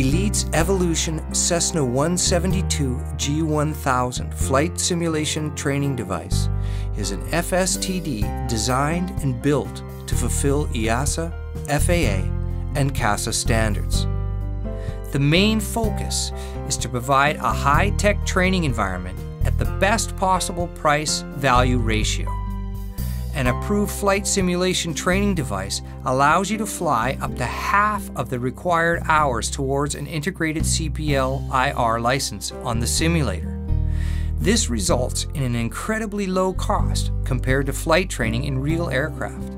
Elite's Evolution Cessna 172 G1000 flight simulation training device is an FSTD designed and built to fulfill EASA, FAA, and CASA standards. The main focus is to provide a high tech training environment at the best possible price value ratio. An approved flight simulation training device allows you to fly up to half of the required hours towards an integrated CPL IR license on the simulator. This results in an incredibly low cost compared to flight training in real aircraft.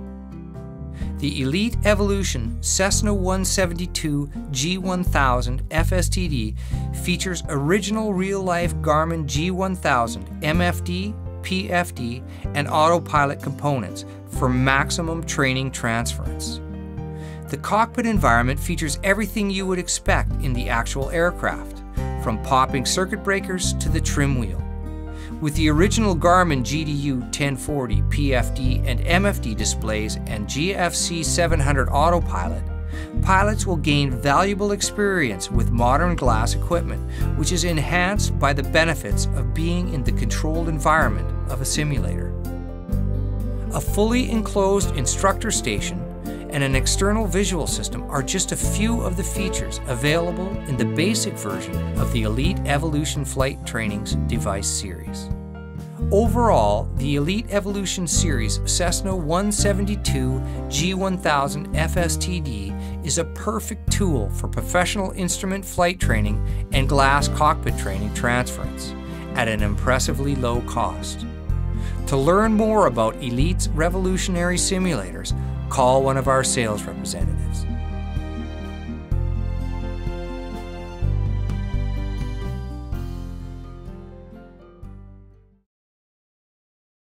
The Elite Evolution Cessna 172 G1000 FSTD features original real life Garmin G1000 MFD PFD, and autopilot components for maximum training transference. The cockpit environment features everything you would expect in the actual aircraft, from popping circuit breakers to the trim wheel. With the original Garmin GDU 1040 PFD and MFD displays and GFC 700 autopilot, pilots will gain valuable experience with modern glass equipment, which is enhanced by the benefits of being in the controlled environment of a simulator. A fully enclosed instructor station and an external visual system are just a few of the features available in the basic version of the Elite Evolution Flight Trainings device series. Overall, the Elite Evolution Series Cessna 172 G1000 FSTD is a perfect tool for professional instrument flight training and glass cockpit training transference at an impressively low cost. To learn more about Elite's revolutionary simulators, call one of our sales representatives.